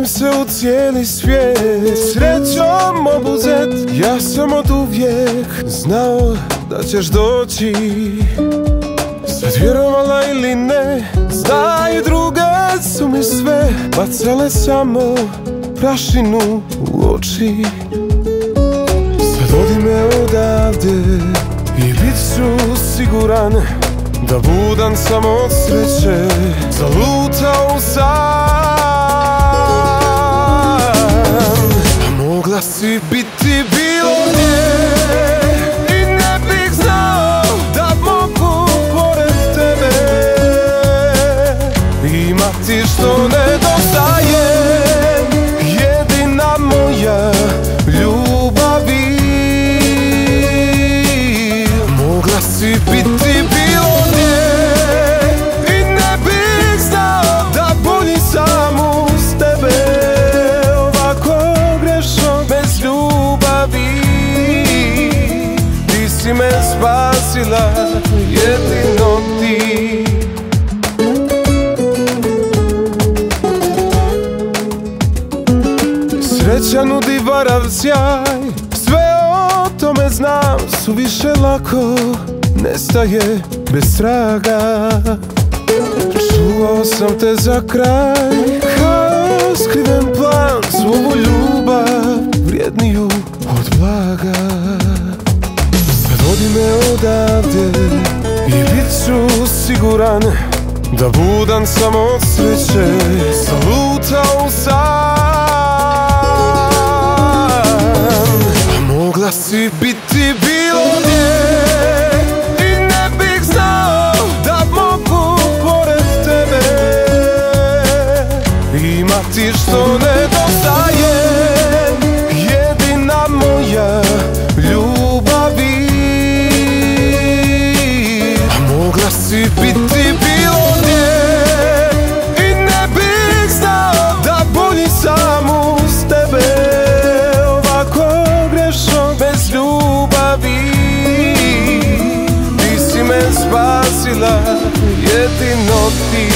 u cijeli svijet. Srećom obuzet Ja sam od uvijek znao da ćeš doći. Sad vjerovala ili ne Znaju druge su mi sve Bacale samo prašinu u oči. Sad vodi me odavde I bit ću siguran Da budan samo sreće. Zalutao sam si biti bilo gdje. I ne bih znao Da mogu pored tebe Imati što spasila jedino ti. Sreća nudi varav sjaj Sve o tome znam Su više lako Nestaje bez traga. Čuvao sam te za kraj Kao skriven plan Svoju ljubav Vrijedniju siguran Da budan samo od sreće Zalutao sam. A mogla si biti bilo gdje I ne bih znao Da mogu pored tebe. Imati što spasila jedino ti.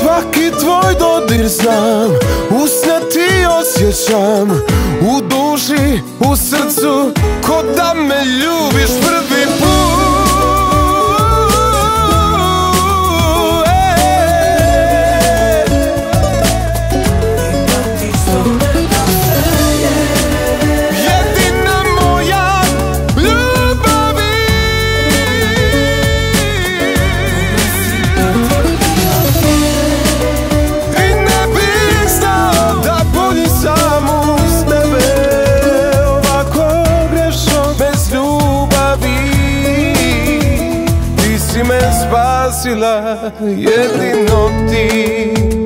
Svaki tvoj dodir znam Usne ti osjećam. U duši, u srcu Ko da me ljubiš prvi si me spasila jedino ti